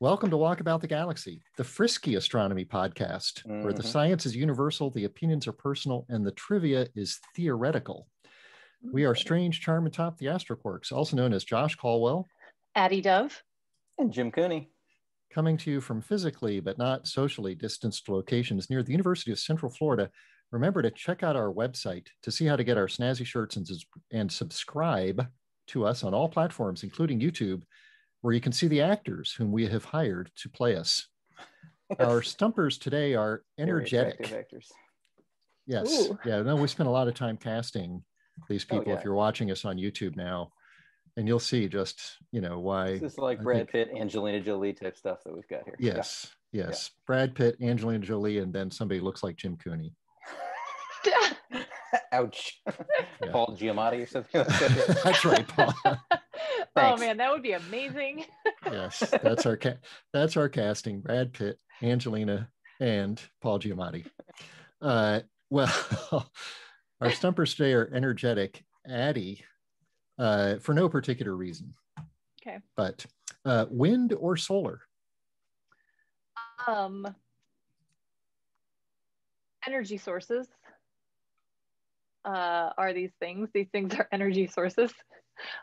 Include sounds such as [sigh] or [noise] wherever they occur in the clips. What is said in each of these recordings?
Welcome to Walkabout the Galaxy, the frisky astronomy podcast, mm-hmm. where the mm-hmm. science is universal, the opinions are personal, and the trivia is theoretical. We are Strange, Charm, and Top the Astroquarks, also known as Josh Colwell, Addie Dove, and Jim Cooney. Coming to you from physically but not socially distanced locations near the University of Central Florida. Remember to check out our website to see how to get our snazzy shirts and, and subscribe to us on all platforms, including YouTube where you can see the actors whom we have hired to play us. Our [laughs] stumpers today are energetic. Actors. Yes. Ooh. Yeah. No, we spent a lot of time casting these oh, people. Oh, yeah. If you're watching us on YouTube now, and you'll see just you know why. This is like Brad think, Pitt, Angelina Jolie type stuff that we've got here. Yes. Yeah. Yes. Yeah. Brad Pitt, Angelina Jolie, and then somebody looks like Jim Cooney. [laughs] [laughs] Ouch. Yeah. Paul Giamatti or something like that. That's right, Paul. Oh man, that would be amazing. yes, [laughs] that's our ca- that's our casting: Brad Pitt, Angelina, and Paul Giamatti. Uh, well, [laughs] our stumpers today are energetic. Addie, uh, for no particular reason. Okay. But uh, wind or solar? Um, energy sources uh, are these things. These things are [laughs] energy sources.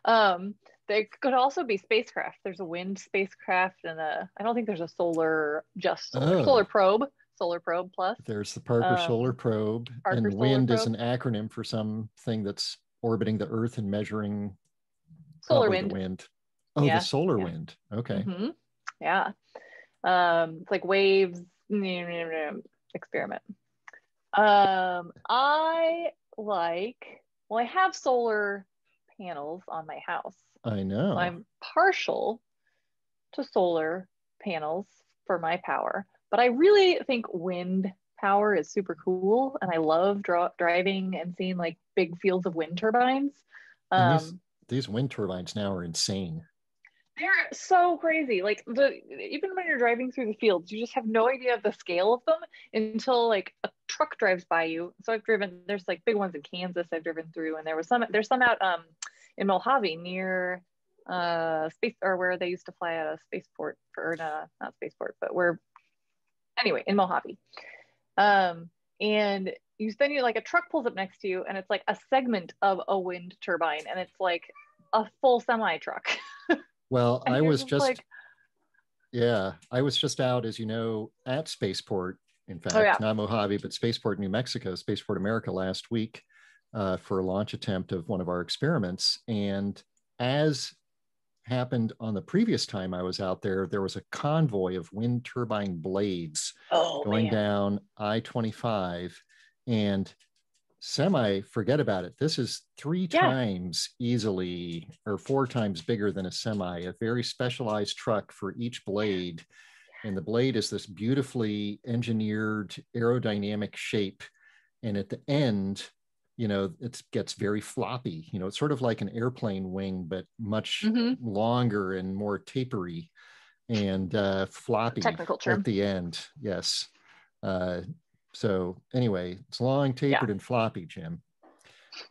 Um, there could also be spacecraft. There's a wind spacecraft and a, I don't think there's a solar, just solar, oh. solar probe, solar probe plus. There's the Parker um, Solar Probe. Parker and wind is an acronym for something that's orbiting the Earth and measuring solar wind. wind. Oh, yeah. the solar yeah. wind. Okay. Mm-hmm. Yeah. Um, it's like waves experiment. Um, I like, well, I have solar panels on my house. I know. So I'm partial to solar panels for my power, but I really think wind power is super cool. And I love driving and seeing like big fields of wind turbines. Um, these, these wind turbines now are insane. They're so crazy. Like the even when you're driving through the fields, you just have no idea of the scale of them until like a truck drives by you. So I've driven. There's like big ones in Kansas I've driven through, and there was some. There's some out um in Mojave near uh space or where they used to fly at a spaceport for uh, not spaceport, but where anyway in Mojave. Um and you then you like a truck pulls up next to you and it's like a segment of a wind turbine and it's like a full semi truck. [laughs] Well, I was just, like... yeah, I was just out, as you know, at Spaceport. In fact, oh, yeah. not Mojave, but Spaceport, New Mexico, Spaceport America last week uh, for a launch attempt of one of our experiments. And as happened on the previous time I was out there, there was a convoy of wind turbine blades oh, going man. down I 25. And semi forget about it this is three yeah. times easily or four times bigger than a semi a very specialized truck for each blade and the blade is this beautifully engineered aerodynamic shape and at the end you know it gets very floppy you know it's sort of like an airplane wing but much mm-hmm. longer and more tapery and uh, floppy Technical term. at the end yes uh, so anyway, it's long, tapered, yeah. and floppy, Jim.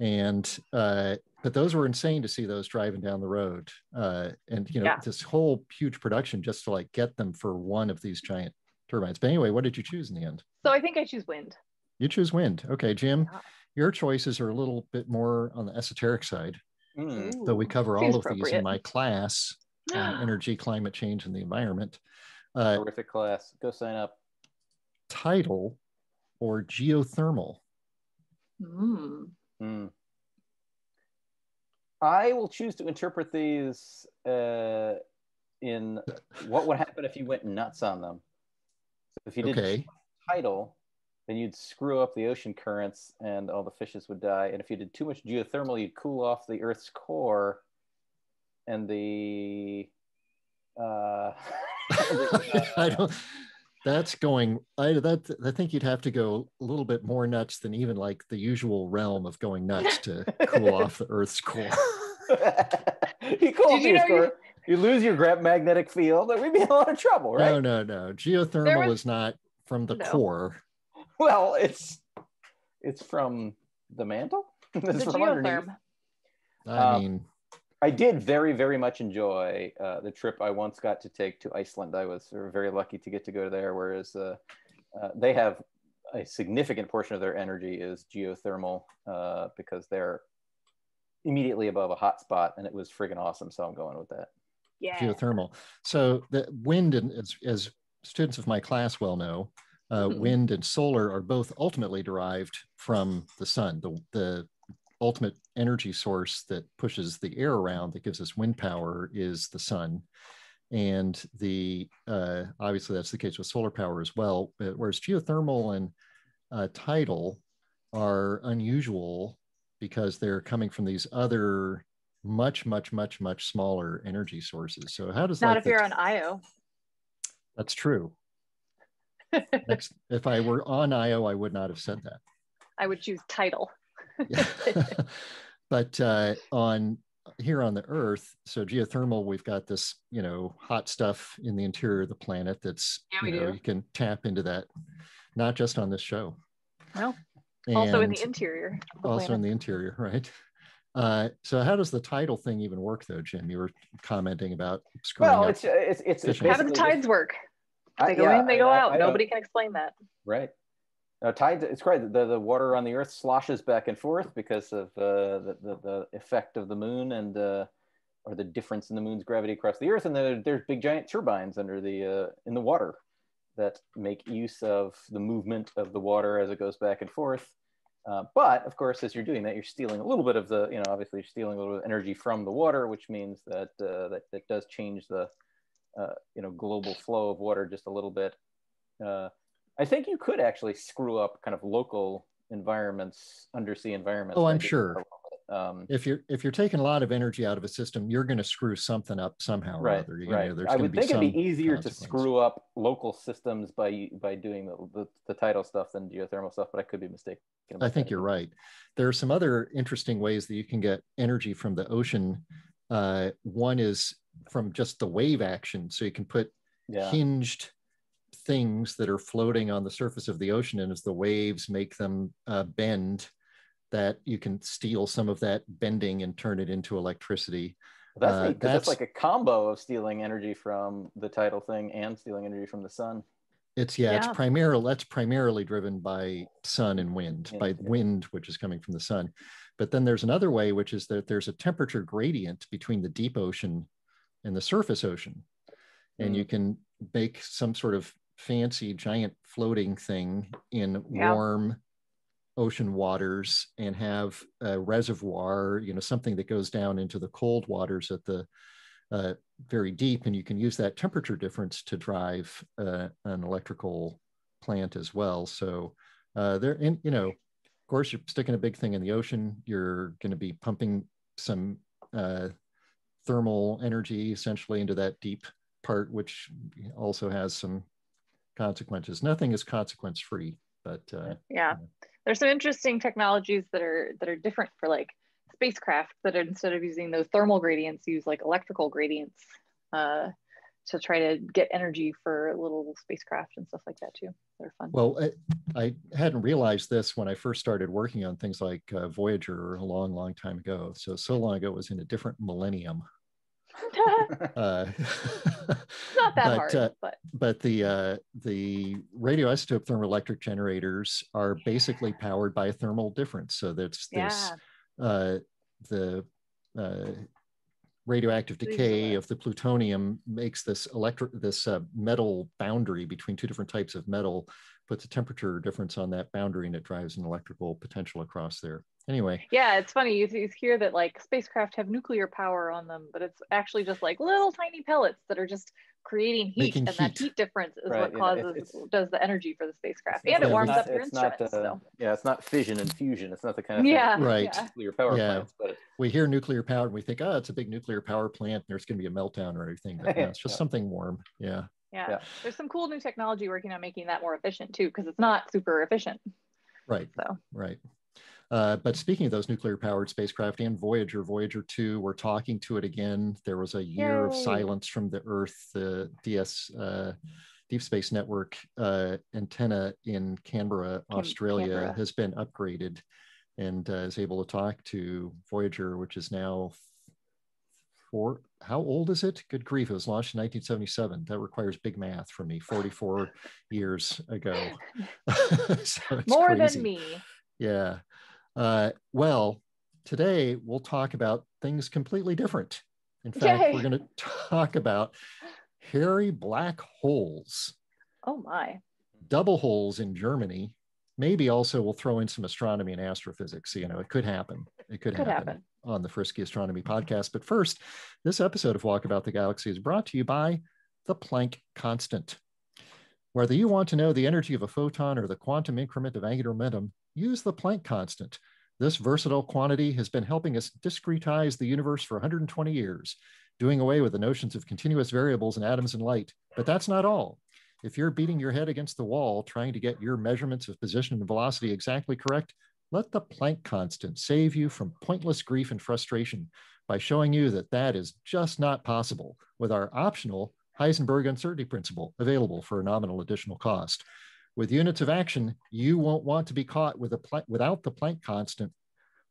And uh, but those were insane to see those driving down the road. Uh, and you know, yeah. this whole huge production just to like get them for one of these giant turbines. But anyway, what did you choose in the end? So I think I choose wind. You choose wind. Okay, Jim. Yeah. Your choices are a little bit more on the esoteric side. Mm. Though we cover all of these in my class on [gasps] energy, climate change, and the environment. Uh, Terrific class. Go sign up. Tidal or geothermal? Mm. Mm. I will choose to interpret these uh, in what would happen if you went nuts on them. So if you did okay. tidal, then you'd screw up the ocean currents and all the fishes would die. And if you did too much geothermal, you'd cool off the Earth's core and the. Uh, [laughs] [laughs] I don't that's going i that i think you'd have to go a little bit more nuts than even like the usual realm of going nuts to cool off the earth's core [laughs] you cool off you, core you lose your magnetic field and we'd be in a lot of trouble right no no no geothermal was, is not from the no. core [laughs] well it's it's from the mantle [laughs] it's the from geotherm. i um, mean I did very, very much enjoy uh, the trip I once got to take to Iceland. I was very lucky to get to go there, whereas uh, uh, they have a significant portion of their energy is geothermal uh, because they're immediately above a hot spot, and it was friggin' awesome. So I'm going with that. Yeah. Geothermal. So the wind, and as, as students of my class well know, uh, mm-hmm. wind and solar are both ultimately derived from the sun. The, the ultimate energy source that pushes the air around that gives us wind power is the sun and the uh, obviously that's the case with solar power as well whereas geothermal and uh, tidal are unusual because they're coming from these other much much much much smaller energy sources so how does that not if you're on io that's true Next, if i were on io i would not have said that i would choose tidal [laughs] but uh, on here on the Earth, so geothermal, we've got this, you know, hot stuff in the interior of the planet that's, yeah, you know, do. you can tap into that, not just on this show. No, and also in the interior. The also planet. in the interior, [laughs] right? Uh, so how does the tidal thing even work, though, Jim? You were commenting about screwing well, up it's it's it's, how do the tides just, work? They go yeah, in, they go I, out. I, Nobody can explain that. Right. No, tides. It's great. The, the water on the Earth sloshes back and forth because of uh, the, the, the effect of the moon and uh, or the difference in the moon's gravity across the Earth. And the, there's big giant turbines under the uh, in the water that make use of the movement of the water as it goes back and forth. Uh, but of course, as you're doing that, you're stealing a little bit of the, you know, obviously you're stealing a little bit of energy from the water, which means that uh, that, that does change the, uh, you know, global flow of water just a little bit. Uh, I think you could actually screw up kind of local environments, undersea environments. Oh, I'm sure. Um, if you're if you're taking a lot of energy out of a system, you're going to screw something up somehow right, or other. You right. Know, I would think it'd be easier to screw up local systems by by doing the, the, the tidal stuff than geothermal stuff, but I could be mistaken. I think you're right. There are some other interesting ways that you can get energy from the ocean. Uh, one is from just the wave action, so you can put yeah. hinged things that are floating on the surface of the ocean and as the waves make them uh, bend that you can steal some of that bending and turn it into electricity well, that's, uh, neat, that's, that's like a combo of stealing energy from the tidal thing and stealing energy from the sun it's yeah, yeah. it's primarily that's primarily driven by sun and wind by wind which is coming from the sun but then there's another way which is that there's a temperature gradient between the deep ocean and the surface ocean and mm. you can make some sort of fancy giant floating thing in yeah. warm ocean waters and have a reservoir, you know, something that goes down into the cold waters at the uh, very deep, and you can use that temperature difference to drive uh, an electrical plant as well. So uh, there, and you know, of course, you're sticking a big thing in the ocean. You're going to be pumping some uh, thermal energy essentially into that deep part, which also has some consequences. Nothing is consequence free, but uh, yeah, there's some interesting technologies that are that are different for like spacecraft that instead of using those thermal gradients, use like electrical gradients uh, to try to get energy for little spacecraft and stuff like that too. They're fun. Well, I, I hadn't realized this when I first started working on things like uh, Voyager a long, long time ago. So so long ago it was in a different millennium. Uh, [laughs] not that but, hard, uh, but but the uh, the radioisotope thermoelectric generators are basically powered by a thermal difference. So that's this yeah. uh, the uh, radioactive decay of the plutonium makes this electric this uh, metal boundary between two different types of metal puts a temperature difference on that boundary and it drives an electrical potential across there anyway yeah it's funny you, you hear that like spacecraft have nuclear power on them but it's actually just like little tiny pellets that are just creating heat Making and heat. that heat difference is right, what yeah, causes it's, does the energy for the spacecraft and it warms not, up your instruments not, uh, so. yeah it's not fission and fusion it's not the kind of yeah right yeah. nuclear power yeah. plants but we hear nuclear power and we think oh it's a big nuclear power plant and there's going to be a meltdown or anything but [laughs] it's just something warm yeah. yeah yeah there's some cool new technology working on making that more efficient too because it's not super efficient right so right uh, but speaking of those nuclear powered spacecraft and Voyager, Voyager 2, we're talking to it again. There was a year Yay. of silence from the Earth. The DS, uh, Deep Space Network uh, antenna in Canberra, Australia, Canberra. has been upgraded and uh, is able to talk to Voyager, which is now for how old is it? Good grief, it was launched in 1977. That requires big math for me, 44 years ago. [laughs] so More crazy. than me. Yeah. Uh, well, today we'll talk about things completely different. In fact, Yay. we're going to talk about hairy black holes. Oh my. Double holes in Germany. Maybe also we'll throw in some astronomy and astrophysics. You know, it could happen. It could, could happen, happen, on the Frisky Astronomy podcast. But first, this episode of Walkabout the Galaxy is brought to you by the Planck constant. Whether you want to know the energy of a photon or the quantum increment of angular momentum, use the Planck constant. This versatile quantity has been helping us discretize the universe for 120 years, doing away with the notions of continuous variables in atoms and light. But that's not all. If you're beating your head against the wall trying to get your measurements of position and velocity exactly correct, let the Planck constant save you from pointless grief and frustration by showing you that that is just not possible with our optional Heisenberg uncertainty principle available for a nominal additional cost. With units of action, you won't want to be caught with a without the Planck constant,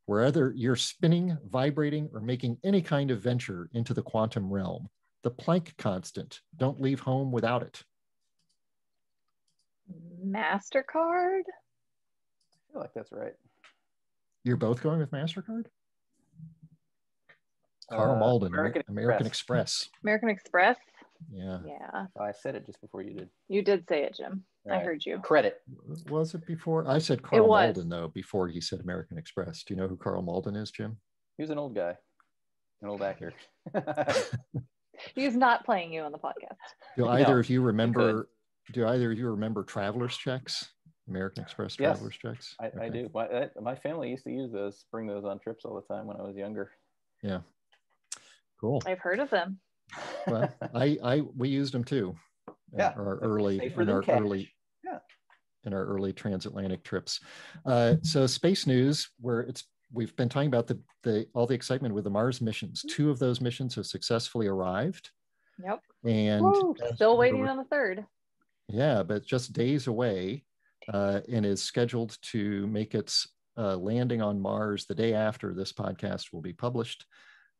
wherever you're spinning, vibrating, or making any kind of venture into the quantum realm. The Planck constant. Don't leave home without it. MasterCard? I feel like that's right. You're both going with MasterCard? Karl uh, Malden, American, American Express. Express. American Express? Yeah. Yeah. Oh, I said it just before you did. You did say it, Jim. Right. I heard you. Credit. Was it before? I said Karl Malden, though, before he said American Express. Do you know who Karl Malden is, Jim? He's an old guy, an old actor. [laughs] He's not playing you on the podcast. Do either no, of you remember? Do either of you remember traveler's checks? American Express yes, traveler's checks? I, okay. I do. My, my family used to use those, bring those on trips all the time when I was younger. Yeah. Cool. I've heard of them well, I, I, we used them too. Yeah. Our early, in our cash. early, yeah. In our early transatlantic trips. Uh, so space news, where it's we've been talking about the the all the excitement with the Mars missions. Mm-hmm. Two of those missions have successfully arrived. Yep. And Woo, still waiting on the third. Yeah, but just days away, uh, and is scheduled to make its uh, landing on Mars the day after this podcast will be published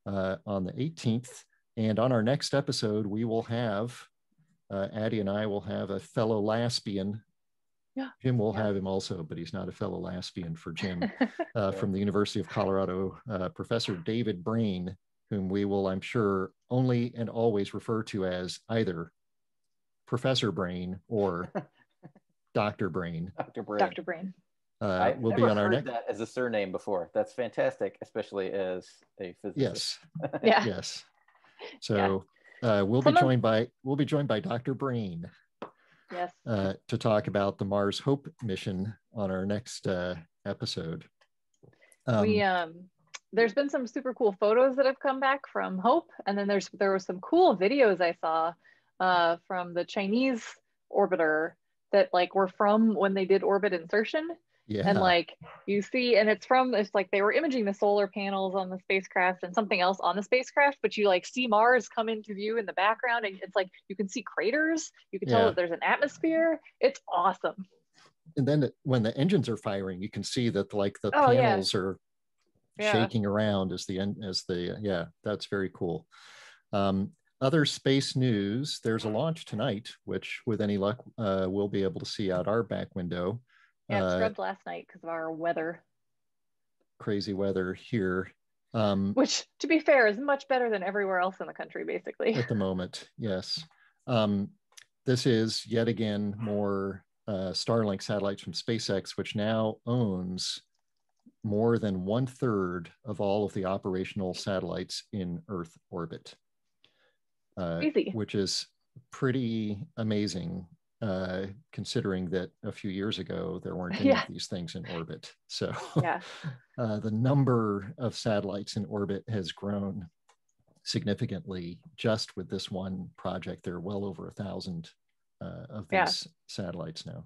uh, on the 18th. And on our next episode, we will have uh, Addie and I will have a fellow Laspian. Yeah. Jim will yeah. have him also, but he's not a fellow Laspian for Jim [laughs] uh, from the University of Colorado, uh, Professor David Brain, whom we will, I'm sure, only and always refer to as either Professor Brain or Dr. Brain. Dr. Brain. Dr. Brain. Uh, will be on our next. That as a surname before. That's fantastic, especially as a physicist. Yes. yeah. Yes. So yeah. uh, we'll be joined by we'll be joined by Dr. Brain. Yes. Uh, to talk about the Mars Hope mission on our next uh, episode. Um, we um, there's been some super cool photos that have come back from Hope, and then there's there were some cool videos I saw uh, from the Chinese orbiter that like were from when they did orbit insertion yeah. And like you see, and it's from it's like they were imaging the solar panels on the spacecraft and something else on the spacecraft, but you like see Mars come into view in the background, and it's like you can see craters, you can tell yeah. that there's an atmosphere. It's awesome. And then when the engines are firing, you can see that like the oh, panels yeah. are shaking around as the end as the yeah, that's very cool. Um, other space news: there's a launch tonight, which with any luck uh, we'll be able to see out our back window. Yeah, uh, scrubbed last night because of our weather. Crazy weather here. Um, Which, to be fair, is much better than everywhere else in the country, basically. At the moment, yes. Um, this is yet again more uh, Starlink satellites from SpaceX, which now owns more than one third of all of the operational satellites in Earth orbit. Uh, which is pretty amazing uh, considering that a few years ago there weren't [laughs] any yeah. of these things in orbit. So yeah. [laughs] uh, the number of satellites in orbit has grown significantly just with this one project. There are well over a thousand uh, of these yeah. satellites now.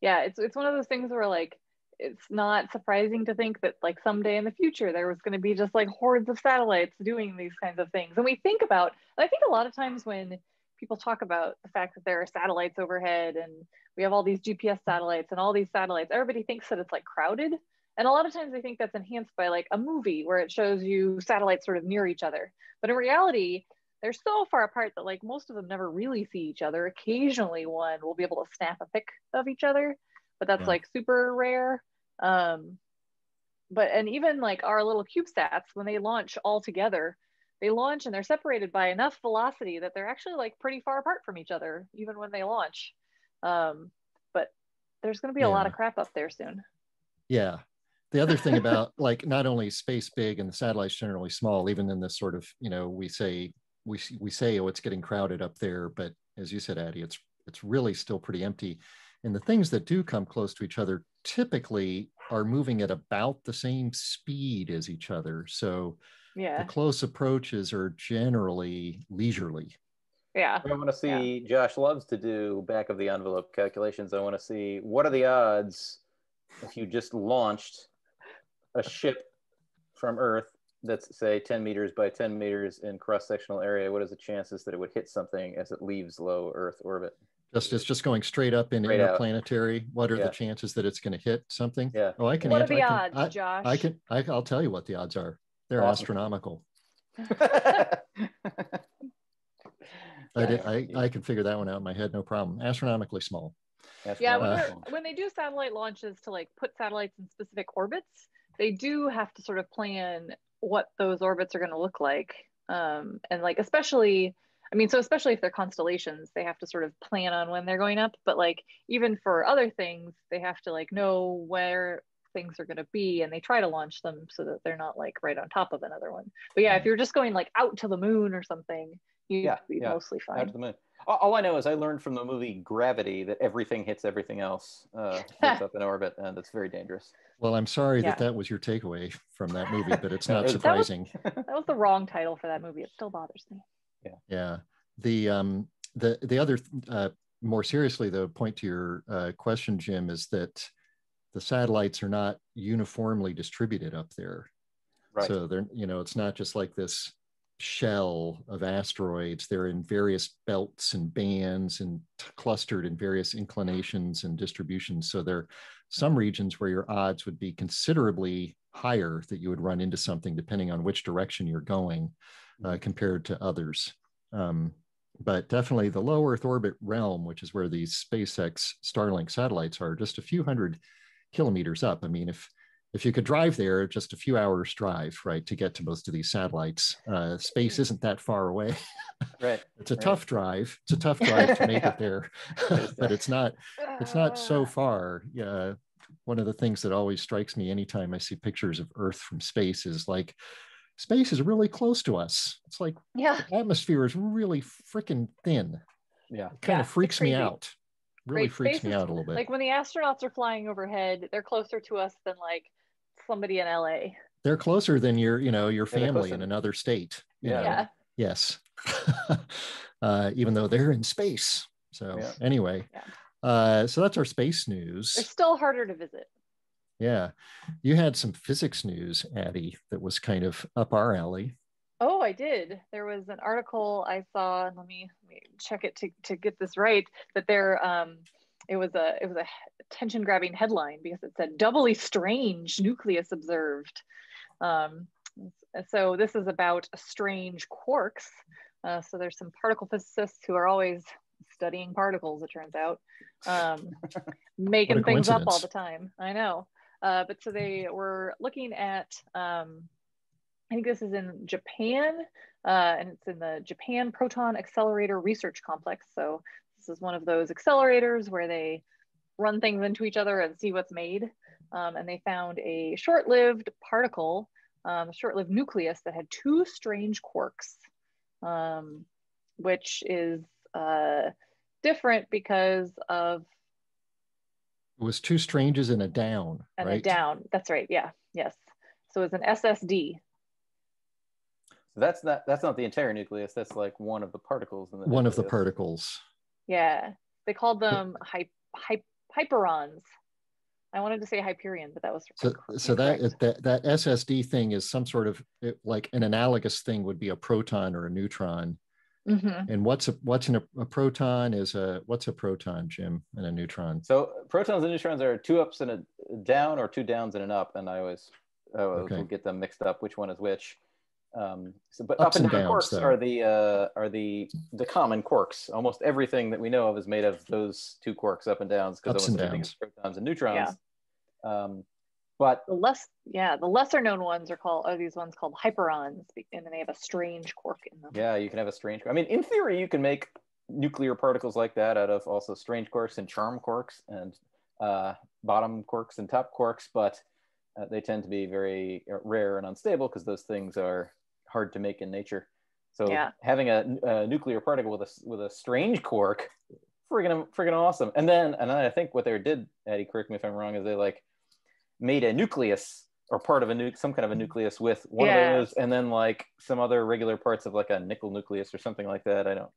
Yeah, it's it's one of those things where like it's not surprising to think that like someday in the future there was going to be just like hordes of satellites doing these kinds of things. And we think about, I think a lot of times when people talk about the fact that there are satellites overhead and we have all these GPS satellites and all these satellites. Everybody thinks that it's like crowded. And a lot of times I think that's enhanced by like a movie where it shows you satellites sort of near each other. But in reality, they're so far apart that like most of them never really see each other. Occasionally one will be able to snap a pic of each other, but that's yeah. like super rare. Um, but and even like our little CubeSats, when they launch all together, they launch and they're separated by enough velocity that they're actually like pretty far apart from each other, even when they launch. Um, but there's going to be yeah. a lot of crap up there soon. Yeah, the other thing [laughs] about like not only space big and the satellites generally small even in this sort of you know we say we we say oh it's getting crowded up there but as you said addie it's it's really still pretty empty and the things that do come close to each other typically are moving at about the same speed as each other so yeah the close approaches are generally leisurely yeah i want to see yeah. josh loves to do back of the envelope calculations i want to see what are the odds if you just launched a ship from Earth that's say 10 meters by 10 meters in cross-sectional area, what is the chances that it would hit something as it leaves low Earth orbit? Just it's just going straight up in straight interplanetary. Out. What are yeah. the chances that it's going to hit something? Yeah. Oh, I can. What answer, are the I can, odds, I, Josh? I can. I, I'll tell you what the odds are. They're awesome. astronomical. [laughs] I, did, I, I can figure that one out in my head, no problem. Astronomically small. Yeah, when, when they do satellite launches to like put satellites in specific orbits, they do have to sort of plan what those orbits are going to look like. Um, and like, especially, I mean, so especially if they're constellations, they have to sort of plan on when they're going up. But like, even for other things, they have to like know where things are going to be and they try to launch them so that they're not like right on top of another one. But yeah, if you're just going like out to the moon or something, you'd yeah, be yeah. mostly fine. Out to the moon. All I know is I learned from the movie Gravity that everything hits everything else uh, [laughs] up in orbit, and it's very dangerous. Well, I'm sorry yeah. that that was your takeaway from that movie, but it's not [laughs] surprising. [laughs] That was, that was, the wrong title for that movie. It still bothers me. Yeah. Yeah. The um the the other uh, more seriously though point to your uh, question, Jim, is that the satellites are not uniformly distributed up there. Right. So they're you know it's not just like this shell of asteroids. They're in various belts and bands and t- clustered in various inclinations and distributions. So there are some regions where your odds would be considerably higher that you would run into something depending on which direction you're going uh, mm-hmm. compared to others. Um, but definitely the low Earth orbit realm, which is where these SpaceX Starlink satellites are, just a few hundred kilometers up. I mean, if if you could drive there, just a few hours drive, right, to get to most of these satellites. Uh, space isn't that far away. [laughs] right. it's a right. tough drive. It's a tough drive to make yeah. it there, [laughs] [laughs] but it's not. It's not so far. Yeah. One of the things that always strikes me anytime I see pictures of Earth from space is like, space is really close to us. It's like yeah. the atmosphere is really freaking thin. Yeah. It kind yeah, of freaks me out. Really right. freaks space me is, out a little bit. Like when the astronauts are flying overhead, they're closer to us than like somebody in LA. They're closer than your, you know, your family in another state. Yeah. yeah. Yes. [laughs] uh, even though they're in space. So yeah. anyway, yeah. uh, so that's our space news. They're still harder to visit. Yeah. You had some physics news, Addie, that was kind of up our alley. Oh, I did. There was an article I saw, let me, let me check it to, to get this right, that there um, it was a it was a attention grabbing headline because it said doubly strange nucleus observed. Um, so this is about strange quarks. Uh, so there's some particle physicists who are always studying particles. It turns out, um, [laughs] making things up all the time. I know. Uh, but so they were looking at. Um, I think this is in Japan, uh, and it's in the Japan Proton Accelerator Research Complex. So this is one of those accelerators where they run things into each other and see what's made. Um, and they found a short-lived particle, um, short-lived nucleus that had two strange quarks, um, which is uh, different because of. It was two stranges and a down. And right? a down. That's right. Yeah. Yes. So it's an SSD. So that's not that's not the entire nucleus. That's like one of the particles in the. One nucleus. of the particles. Yeah, they called them hy- hy- hyperons. I wanted to say Hyperion, but that was so. So that, that that SSD thing is some sort of like an analogous thing would be a proton or a neutron, Mm-hmm. And what's a what's an, a proton is a what's a proton, Jim, and a neutron? So protons and neutrons are two ups and a down, or two downs and an up, and I always I always okay. get them mixed up. Which one is which? Um, so, but ups up and, down downs, quarks though. are the uh, are the the common quarks. Almost everything that we know of is made of those two quarks, up and downs, because and downs. protons and neutrons. Yeah. Um, but the less, yeah, the lesser known ones are called are these ones called hyperons, and they have a strange quark in them. Yeah, you can have a strange. I mean, in theory, you can make nuclear particles like that out of also strange quarks and charm quarks and uh, bottom quarks and top quarks, but uh, they tend to be very rare and unstable because those things are hard to make in nature. So yeah. having a, a, nuclear particle with a with a strange quark, friggin' friggin' awesome. And then and then I think what they did, Eddie, correct me if I'm wrong, is they like made a nucleus or part of a nu- some kind of a nucleus with one yeah. of those, and then like some other regular parts of like a nickel nucleus or something like that. I don't.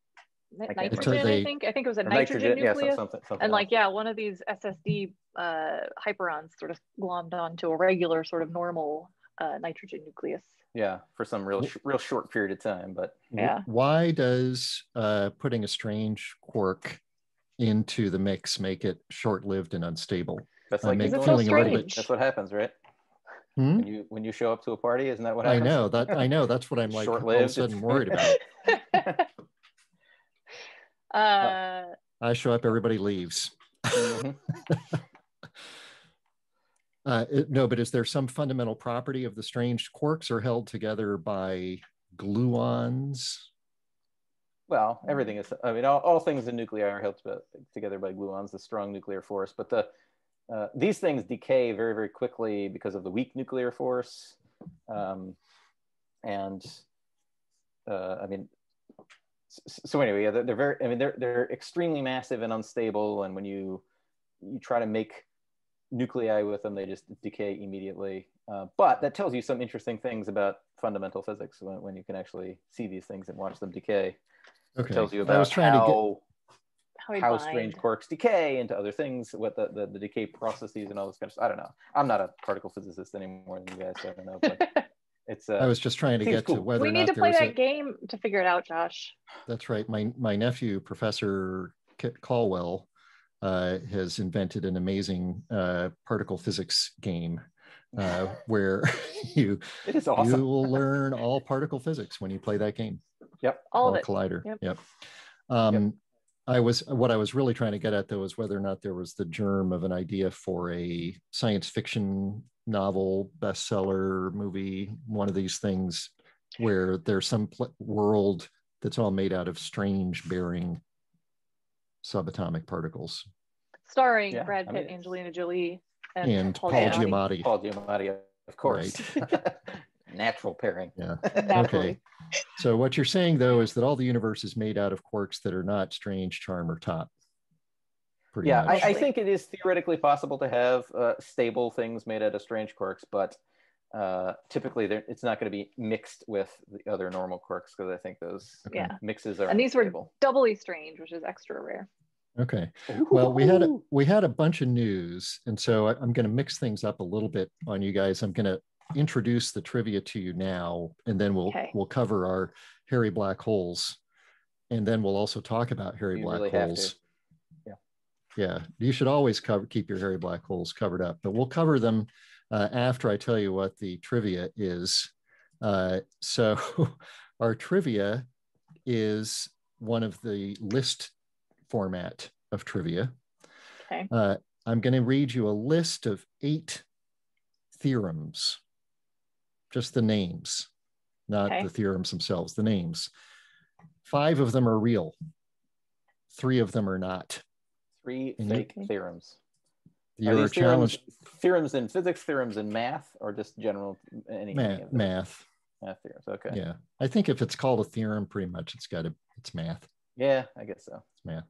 nitrogen, I, I think. I think it was a nitrogen, nitrogen nucleus. Yeah, something, something and like, yeah, one of these SSD uh, hyperons sort of glommed onto a regular sort of normal uh, nitrogen nucleus. Yeah, for some real, sh- real short period of time, but yeah. Why does uh, putting a strange quark into the mix make it short-lived and unstable? That's like feeling so a little bit. That's what happens, right? Hmm? When you when you show up to a party, isn't that what happens? I know that I know that's what I'm like all of a sudden worried about. [laughs] [laughs] uh, I show up, everybody leaves. Mm-hmm. [laughs] uh, it, no, but is there some fundamental property of the strange quarks are held together by gluons? Well, everything is. I mean, all, all things in nuclei are held together by gluons, the strong nuclear force. But the uh, these things decay very, very quickly because of the weak nuclear force. Um, and uh, I mean, so anyway, yeah, they're, they're, very, I mean, they're, they're extremely massive and unstable. And when you, you try to make nuclei with them, they just decay immediately. Uh, but that tells you some interesting things about fundamental physics when, when you can actually see these things and watch them decay. Okay. It tells you about I was trying how, to get how, how strange quarks decay into other things, what the, the, the, decay processes and all this kind of stuff. I don't know. I'm not a particle physicist anymore than you guys, so I don't know. But [laughs] it's. Uh, I was just trying to get cool. to whether we need to play that a... game to figure it out, Josh. That's right. My my nephew, Professor Kit Colwell, uh, has invented an amazing uh, particle physics game uh, [laughs] where [laughs] you awesome. you will [laughs] learn all particle physics when you play that game. Yep, all, all of it. Collider. Yep. yep. Um, yep. I was what I was really trying to get at though is whether or not there was the germ of an idea for a science fiction novel, bestseller, movie, one of these things where there's some pl- world that's all made out of strange bearing subatomic particles. Starring yeah, Brad Pitt, I mean, Angelina Jolie, and, and Paul, Paul Giamatti. Paul Giamatti, of course. Right. [laughs] Natural pairing. Yeah. [laughs] okay. So what you're saying though is that all the universe is made out of quarks that are not strange, charm, or top. Pretty yeah, I, I, think it is theoretically possible to have uh, stable things made out of strange quarks, but uh, typically it's not going to be mixed with the other normal quirks because I think those yeah. mixes are and these were doubly strange, which is extra rare. Okay. Well, we had a, we had a bunch of news, and so I, I'm going to mix things up a little bit on you guys. I'm going to introduce the trivia to you now, and then we'll okay. we'll cover our hairy black holes, and then we'll also talk about hairy you black really holes. Yeah, yeah. You should always cover keep your hairy black holes covered up, but we'll cover them uh, after I tell you what the trivia is. Uh, so, [laughs] our trivia is one of the list format of trivia. Okay. Uh, I'm going to read you a list of eight theorems just the names, not okay. the theorems themselves, the names. Five of them are real, three of them are not. Three and fake you, theorems. You're challenged. Theorems, theorems in physics, theorems in math, or just general any, math, any math. Math theorems. Okay. Yeah, I think if it's called a theorem, pretty much it's got to it's math. Yeah, I guess so. It's math.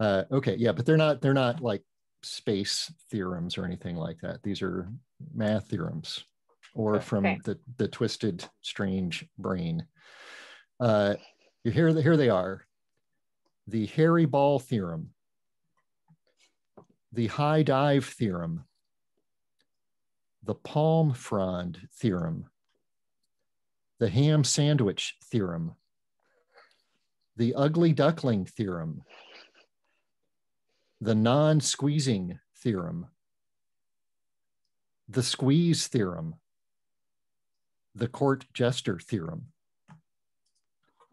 Uh, okay, yeah, but they're not they're not like space theorems or anything like that. These are math theorems or okay. from the, the twisted, strange brain. Uh, here, here they are. The hairy ball theorem, the high dive theorem, the palm frond theorem, the ham sandwich theorem, the ugly duckling theorem, the non squeezing theorem, the squeeze theorem, the court jester theorem.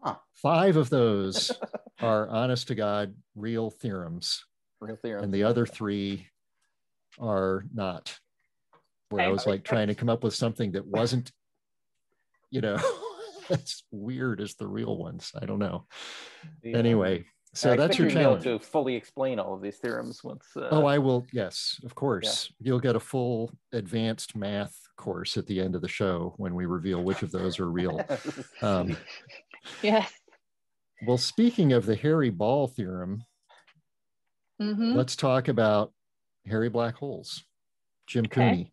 Huh. Five of those are honest to God real theorems. Real theorems. And the other three are not. Where okay. I was like trying to come up with something that wasn't, you know, [laughs] as weird as the real ones. I don't know. Yeah. Anyway, so I that's your challenge. to fully explain all of these theorems once. Uh, oh, I will. Yes, of course. Yeah. You'll get a full advanced math course at the end of the show when we reveal which of those are real. [laughs] Um, [laughs] yes. Well, speaking of the Hairy Ball theorem, mm-hmm. let's talk about hairy black holes. Jim okay. Cooney,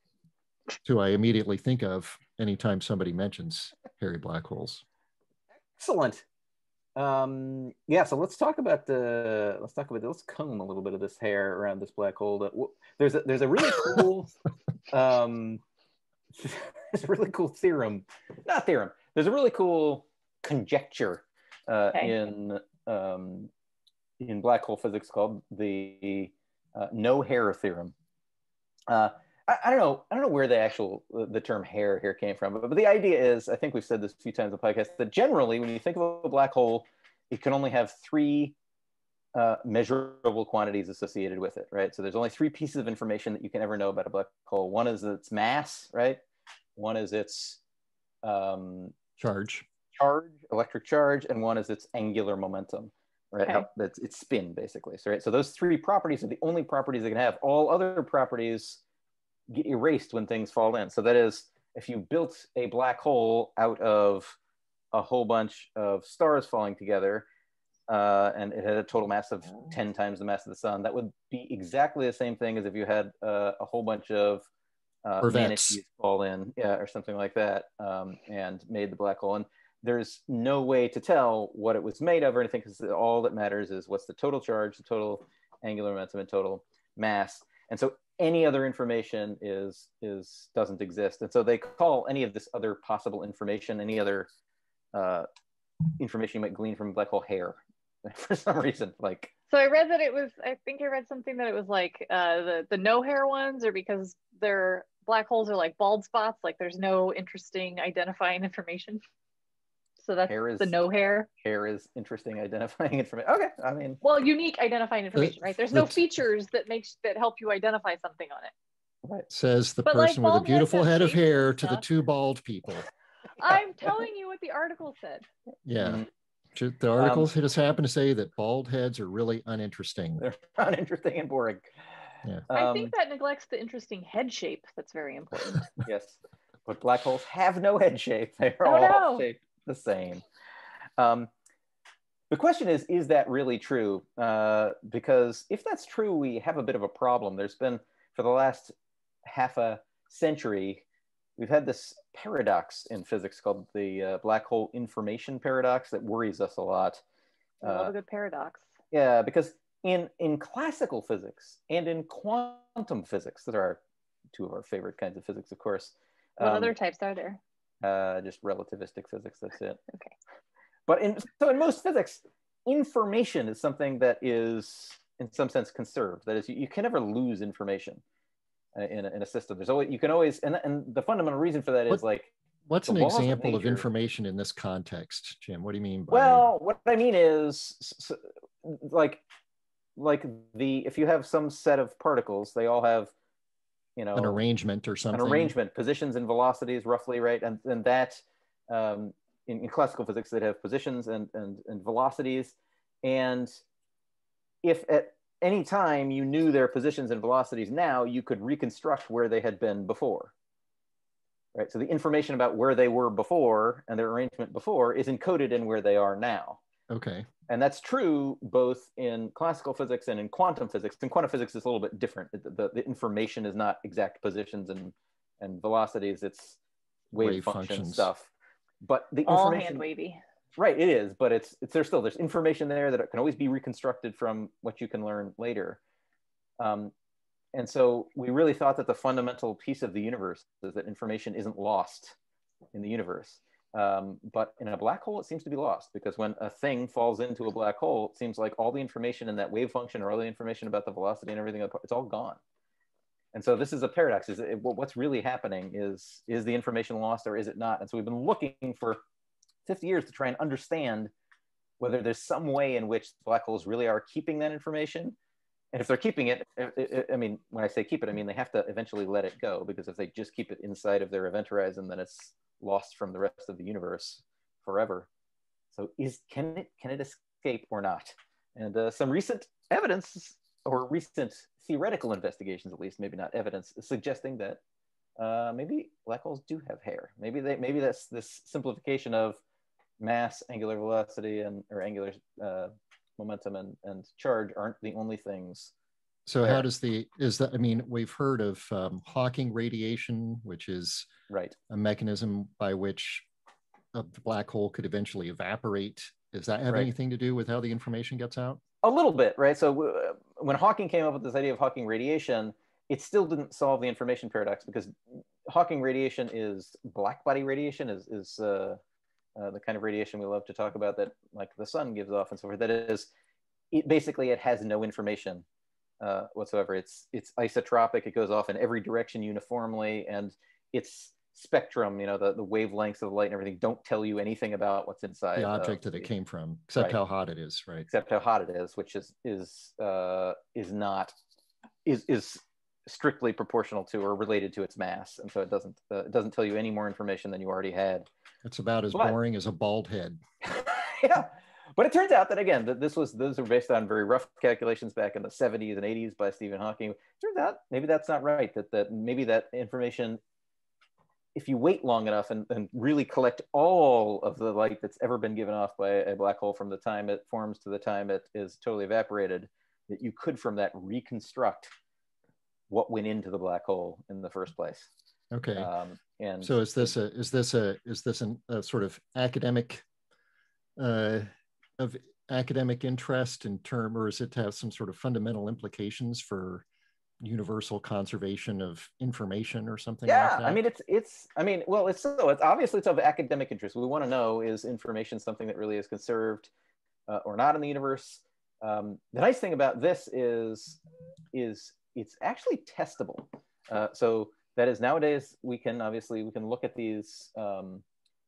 who I immediately think of anytime somebody mentions hairy black holes. Excellent. Um, yeah, so let's talk about the let's talk about the, let's comb a little bit of this hair around this black hole. There's a there's a really cool [laughs] um, [laughs] there's a really cool theorem, not theorem. There's a really cool conjecture uh, okay. in um, in black hole physics called the uh, no hair theorem. Uh, I, I, don't know. I don't know where the actual the term hair here came from, but, but the idea is, I think we've said this a few times on the podcast, that generally, when you think of a black hole, it can only have three uh, measurable quantities associated with it, right? So there's only three pieces of information that you can ever know about a black hole. One is its mass, right? One is its um, charge, charge, electric charge, and one is its angular momentum, right? Okay. That's its spin, basically. So, right? so those three properties are the only properties it can have. All other properties get erased when things fall in. So that is, if you built a black hole out of a whole bunch of stars falling together, uh, and it had a total mass of 10 times the mass of the sun, that would be exactly the same thing as if you had uh, a whole bunch of uh, manatees fall in, yeah, or something like that, um, and made the black hole. And there's no way to tell what it was made of or anything because all that matters is what's the total charge, the total angular momentum, and total mass. And so any other information is is doesn't exist and so they call any of this other possible information any other uh, information you might glean from black hole hair [laughs] for some reason like so i read that it was i think i read something that it was like uh, the the no hair ones or because their black holes are like bald spots like there's no interesting identifying [laughs] information so that's hair is, the no hair. Hair is interesting identifying [laughs] information. Okay, I mean, well, unique identifying information, right? There's no features that makes that help you identify something on it. Right. Says the but person like with a beautiful head of hair to the two bald people. [laughs] I'm telling you what the article said. Yeah. Mm-hmm. The articles um, just happen to say that bald heads are really uninteresting. [laughs] They're uninteresting and boring. Yeah. I think um, that neglects the interesting head shape. That's very important. yes. But black holes have no head shape. They're oh, all no. shaped the same. Um, the question is, is that really true? Uh, because if that's true, we have a bit of a problem. There's been, for the last half a century, we've had this paradox in physics called the uh, black hole information paradox that worries us a lot. I love uh, a good paradox. Yeah, because in, in classical physics and in quantum physics, that are two of our favorite kinds of physics, of course. What um, other types are there? Uh, just relativistic physics. That's it. [laughs] Okay. But in so in most physics, information is something that is in some sense conserved. That is, you, you can never lose information in a, in a system. There's always you can always and and the fundamental reason for that what, is like. What's an example of, of, information in this context, Jim? What do you mean by? Well, what I mean is, so, like, like the if you have some set of particles, they all have you know an arrangement or something. an arrangement positions and velocities roughly right? And, and that um, in, in, classical physics they have positions and, and, and velocities. And if at any time you knew their positions and velocities now you could reconstruct where they had been before. Right? So the information about where they were before and their arrangement before is encoded in where they are now okay and that's true both in classical physics and in quantum physics. In quantum physics, it's a little bit different. The, the, the information is not exact positions and, and velocities, it's wave, wave function functions. stuff. But the all hand wavy. Right, it is, but it's, it's there's still there's information there that can always be reconstructed from what you can learn later. Um, and so we really thought that the fundamental piece of the universe is that information isn't lost in the universe Um, but in a black hole, it seems to be lost because when a thing falls into a black hole, it seems like all the information in that wave function or all the information about the velocity and everything, it's all gone. And so this is a paradox. Is it, what's really happening is, is the information lost or is it not? And so we've been looking for 50 years to try and understand whether there's some way in which black holes really are keeping that information. And if they're keeping it, I mean, when I say keep it, I mean, they have to eventually let it go because if they just keep it inside of their event horizon, then it's lost from the rest of the universe forever. So is can it can it escape or not? And uh, some recent evidence or recent theoretical investigations, at least maybe not evidence, suggesting that uh, maybe black holes do have hair. Maybe they maybe that's this simplification of mass, angular velocity, and or angular uh, momentum and, and charge aren't the only things so how does the is that? I mean, we've heard of um, Hawking radiation, which is right a mechanism by which a black hole could eventually evaporate. Does that have right. anything to do with how the information gets out? A little bit, right? So uh, when Hawking came up with this idea of Hawking radiation, it still didn't solve the information paradox because Hawking radiation is black body radiation, is is uh, uh, the kind of radiation we love to talk about that like the sun gives off and so forth. That is, it basically it has no information uh, whatsoever. It's it's isotropic. It goes off in every direction uniformly, and its spectrum, you know, the, the wavelengths of the light and everything, don't tell you anything about what's inside the object that it came from, except right. how hot it is, right? Except how hot it is, which is is uh, is not is is strictly proportional to or related to its mass, and so it doesn't uh, it doesn't tell you any more information than you already had. It's about as but, boring as a bald head. [laughs] yeah, but it turns out that again, that this was those are based on very rough calculations back in the 70s and 80s by Stephen Hawking. It turns out maybe that's not right. That that maybe that information, if you wait long enough and, and really collect all of the light that's ever been given off by a black hole from the time it forms to the time it is totally evaporated, that you could from that reconstruct what went into the black hole in the first place. Okay. Um, and so is this a is this a is this an, a sort of academic uh, of academic interest in term, or is it to have some sort of fundamental implications for universal conservation of information or something yeah like i mean it's it's i mean well it's so it's obviously it's of academic interest. We want to know is information something that really is conserved uh, or not in the universe. Um, the nice thing about this is is it's actually testable. Uh, so that is nowadays we can obviously we can look at these um,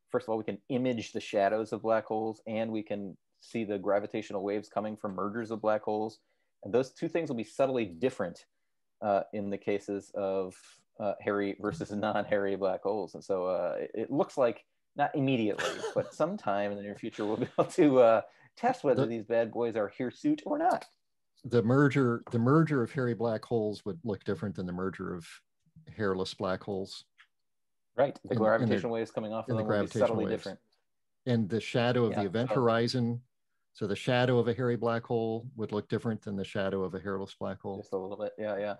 first of all we can image the shadows of black holes and we can see the gravitational waves coming from mergers of black holes. And those two things will be subtly different uh, in the cases of uh, hairy versus [laughs] non-hairy black holes. And so uh, it, looks like not immediately, [laughs] but sometime in the near future, we'll be able to uh, test whether the, these bad boys are hirsute or not. The merger, the merger of hairy black holes would look different than the merger of hairless black holes. Right. The gravitational waves coming off of them the will be subtly waves. different. And the shadow of yeah, the event horizon so the shadow of a hairy black hole would look different than the shadow of a hairless black hole. Just a little bit. Yeah, yeah.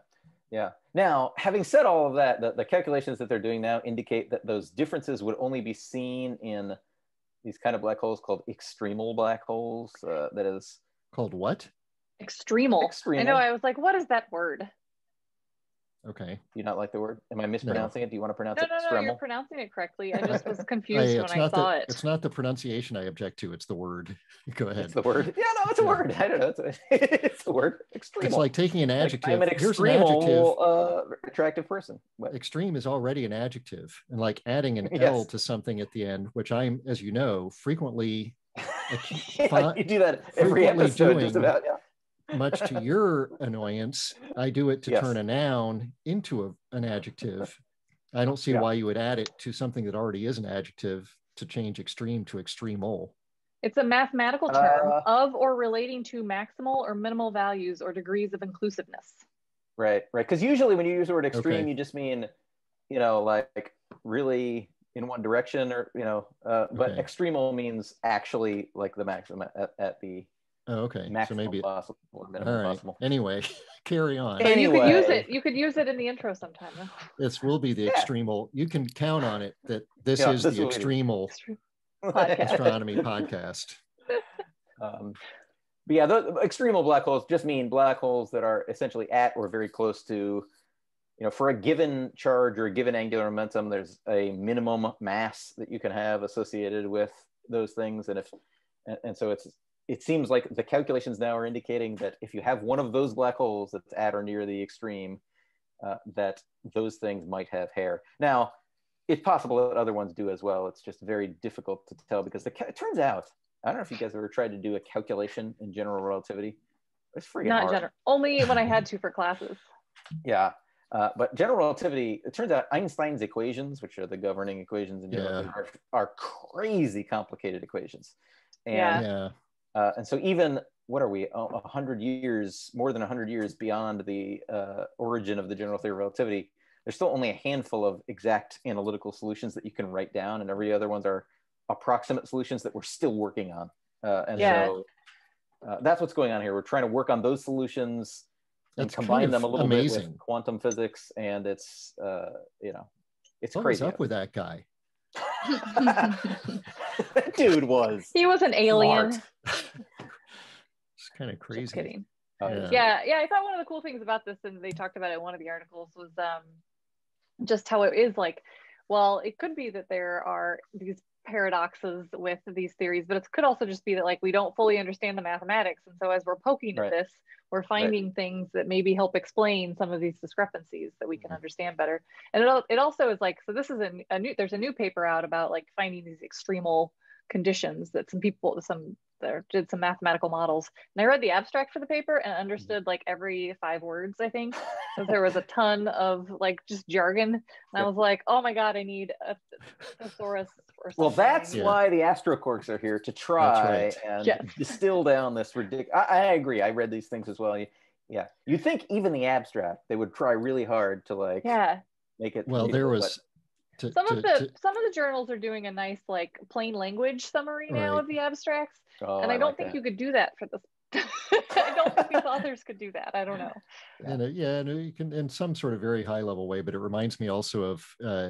Yeah. Now, having said all of that, the, the calculations that they're doing now indicate that those differences would only be seen in these kind of black holes called extremal black holes. Uh, that is called what? Extremal. extremal. I know. I was like, what is that word? Okay. Do you not like the word? Am I mispronouncing no. it? Do you want to pronounce no, it? No, no, you're pronouncing it correctly. I [laughs] just was confused hey, when I saw the, it. It's not the pronunciation I object to. It's the word. [laughs] Go ahead. It's the word. Yeah, no, it's a word. I don't know. It's a, [laughs] it's a word. Extreme. It's like taking an adjective. Like, I'm an extreme, uh, attractive person. What? Extreme is already an adjective, and like adding an yes. L to something at the end, which I'm, as you know, frequently. yeah, you do that every episode, doing, just about. Yeah much to your annoyance, I do it to yes. turn a noun into a, an adjective. I don't see yeah. why you would add it to something that already is an adjective to change extreme to extremal. It's a mathematical term uh, of or relating to maximal or minimal values or degrees of inclusiveness. Right, right. Because usually when you use the word extreme, okay. you just mean, you know, like really in one direction or, you know, uh, but okay. extremal means actually like the maximum at, at the Oh, okay. Maximum so maybe possible minimum all right. possible. Anyway, [laughs] carry on. Anyway. You could use it. You could use it in the intro sometime. This will be the yeah. extremal. You can count on it that this yeah, is this the extremal podcast. [laughs] astronomy podcast. [laughs] Um, but yeah, the extremal black holes just mean black holes that are essentially at or very close to you know, for a given charge or a given angular momentum, there's a minimum mass that you can have associated with those things. And if, and, and so it's, it seems like the calculations now are indicating that if you have one of those black holes that's at or near the extreme, uh, that those things might have hair. Now, it's possible that other ones do as well. It's just very difficult to tell because the, it turns out, I don't know if you guys ever tried to do a calculation in general relativity. It's freaking Not hard. general, only when I had to for classes. [laughs] Yeah. Uh, but general relativity, it turns out Einstein's equations, which are the governing equations in general, Yeah. are, are crazy complicated equations. And, Yeah. Yeah. uh, and so even, what are we, a a hundred years, more than a hundred years beyond the uh, origin of the general theory of relativity, there's still only a handful of exact analytical solutions that you can write down and every other ones are approximate solutions that we're still working on. Uh, and Yeah. so uh, that's what's going on here. We're trying to work on those solutions and That's combine kind them a of little bit with quantum physics and it's uh you know it's What was crazy up with that guy? That dude was He was an alien. It's kind of crazy. Just kidding. Oh, Yeah. yeah yeah i thought one of the cool things about this and they talked about it in one of the articles was um just how it is like well it could be that there are these paradoxes with these theories but it could also just be that like we don't fully understand the mathematics and so as we're poking Right. at this we're finding things that maybe help explain some of these discrepancies that we can Mhm. understand better and it, it also is like so this is a, a new there's a new paper out about like finding these extremal conditions that some people some there did some mathematical models. And i read the abstract for the paper and mm-hmm. understood like every five words i think. Because there was a [laughs] ton of like just jargon. And i was like oh my god i need a thesaurus [laughs] or something well that's Yeah. why the astroquarks are here to try right. and Yes. [laughs] distill down this ridiculous I, I agree i read these things as well. Yeah you think even the abstract they would try really hard to like yeah. make it Well, there useful, was to, some to- of the to- some of the journals are doing a nice like plain language summary now Right. of the abstracts oh, and i, don't like think that. you could do that for this [laughs] i don't think these authors could do that i don't know and uh, yeah, and you can in some sort of very high level way, but it reminds me also of uh,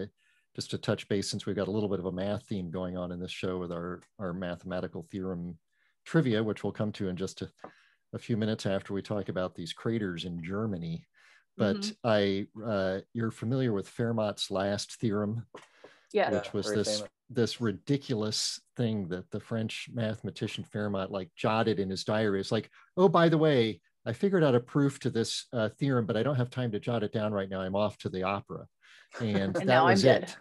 just to touch base since we've got a little bit of a math theme going on in this show with our our mathematical theorem trivia, which we'll come to in just a, a few minutes after we talk about these craters in Germany. But Mhm. I, uh, you're familiar with Fermat's last theorem, yeah which was this famous. this ridiculous thing that the French mathematician Fermat like jotted in his diary. It's like, oh, by the way, I figured out a proof to this uh, theorem, but I don't have time to jot it down right now. I'm off to the opera, and, [laughs] And that now I'm was dead. it.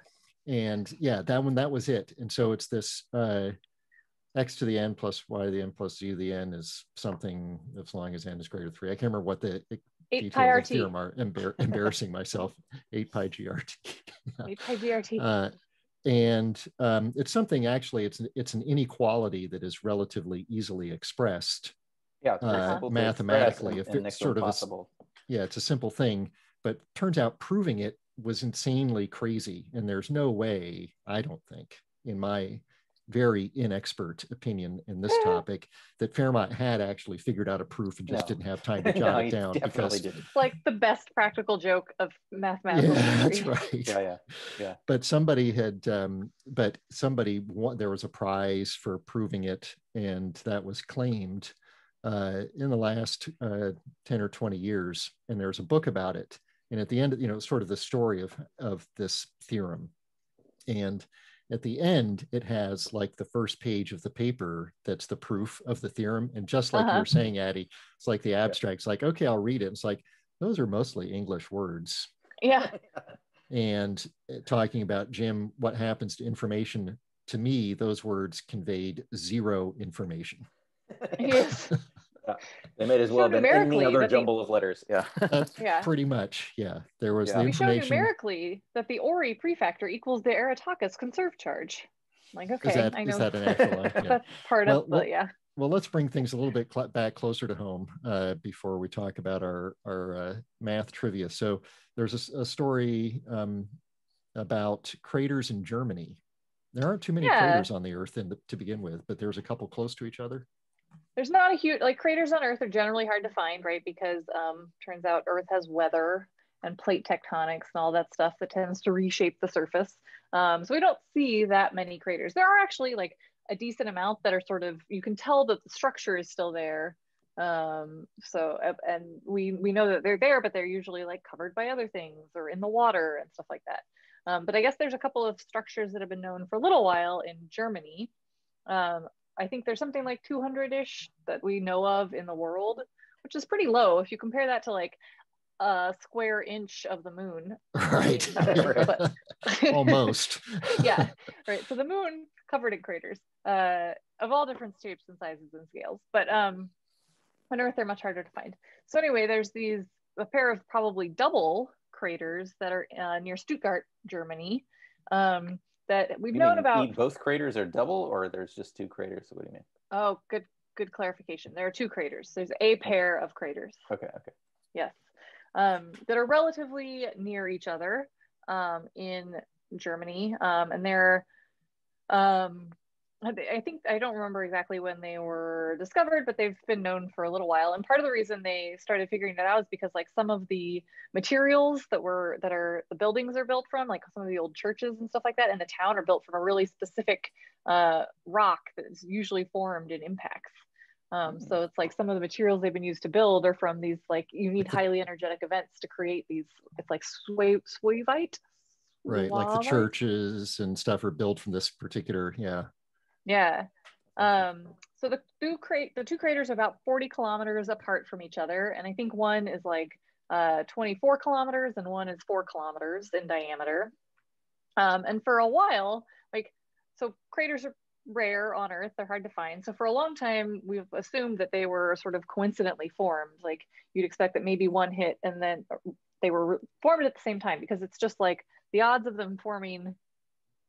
And yeah, that one that was it. And so it's this uh, x to the n plus y to the n plus z to the n is something as long as n is greater than three. I can't remember what the eight pi details of rt theorem are. Embar- [laughs] embarrassing myself. Eight pi grt. [laughs] eight pi grt Uh, and um, it's something actually it's it's an inequality that is relatively easily expressed yeah it's very uh, simple to mathematically, if and- and it's sort of a s- impossible. yeah it's a simple thing but turns out proving it was insanely crazy and there's no way i don't think in my very inexpert opinion in this topic that Fermat had actually figured out a proof and just No. didn't have time [laughs] to jot he it down because didn't. It's like the best practical joke of mathematical yeah [laughs] that's history. right Yeah, yeah. but somebody had um, but somebody won, there was a prize for proving it and that was claimed uh, in the last uh, 10 or 20 years and there's a book about it and at the end you know sort of the story of of this theorem and at the end it has like the first page of the paper that's the proof of the theorem and just like you Uh-huh. were saying addie it's like the abstract's like okay i'll read it it's like those are mostly english words Yeah. [laughs] and uh, talking about Jim, what happens to information. To me, those words conveyed zero information. Yes. [laughs] They may as well have been any other that the- jumble of letters. Yeah. [laughs] That's Yeah. pretty much, yeah. There was Yeah. the We showed information. numerically that the Ori prefactor equals the Aristarchus conserve charge. I'm like, okay, Is that I is know that an actual? [laughs] Yeah. that's part Well, of the well- yeah. Well, let's bring things a little bit cl- back closer to home uh, before we talk about our our uh, math trivia. So there's a story um, about craters in Germany. There aren't too many Yeah. craters on the Earth in the, to begin with, but there's a couple close to each other. There's not a huge like craters on Earth are generally hard to find, right? Because um, turns out Earth has weather and plate tectonics and all that stuff that tends to reshape the surface. Um, so we don't see that many craters. There are actually like a decent amount that are sort of you can tell that the structure is still there, Um, so and we we know that they're there, but they're usually like covered by other things or in the water and stuff like that. Um, but I guess there's a couple of structures that have been known for a little while in Germany. Um, I think there's something like 200-ish that we know of in the world, which is pretty low if you compare that to like a square inch of the moon. [laughs] Right. but, [laughs] Almost. [laughs] yeah. Right. So the moon covered in craters uh, of all different shapes and sizes and scales. But um, on Earth, they're much harder to find. So anyway, there's these a pair of probably double craters that are uh, near Stuttgart, Germany. Um, that we've you known about. Both craters are double, or there's just two craters? What do you mean? Oh, good, good clarification. There are two craters. There's a pair of craters. Okay. Okay. Yes, um, that are relatively near each other um, in Germany, um, and they're um, I think I don't remember exactly when they were discovered, but they've been known for a little while. And part of the reason they started figuring that out is because like some of the materials that were that are the buildings are built from, like some of the old churches and stuff like that in the town are built from a really specific uh, rock that is usually formed in impacts. Um, so it's like some of the materials they've been used to build are from these like you need highly energetic events to create these. It's like sway, suevite. Right, like the churches and stuff are built from this particular, yeah. Yeah. Um, so the two crate the two craters are about 40 kilometers apart from each other, and I think one is like uh, 24 kilometers and one is four kilometers in diameter. Um, and for a while, like so craters are rare on Earth, they're hard to find. So for a long time, we've assumed that they were sort of coincidentally formed. Like you'd expect that maybe one hit and then they were formed at the same time because it's just like the odds of them forming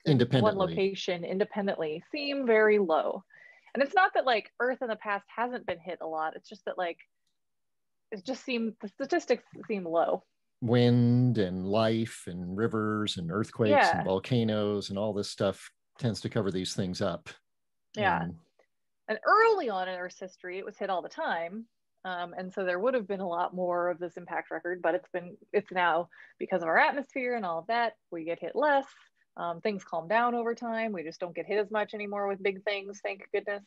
independently. one location independently seem very low. And it's not that like earth in the past hasn't been hit a lot. It's just that like it just seemed the statistics seem low. Wind and life and rivers and earthquakes yeah. and volcanoes and all this stuff tends to cover these things up. Yeah. And, and early on in earth's history it was hit all the time. Um, and so there would have been a lot more of this impact record but it's been it's now because of our atmosphere and all of that we get hit less um, things calm down over time. We just don't get hit as much anymore with big things, thank goodness.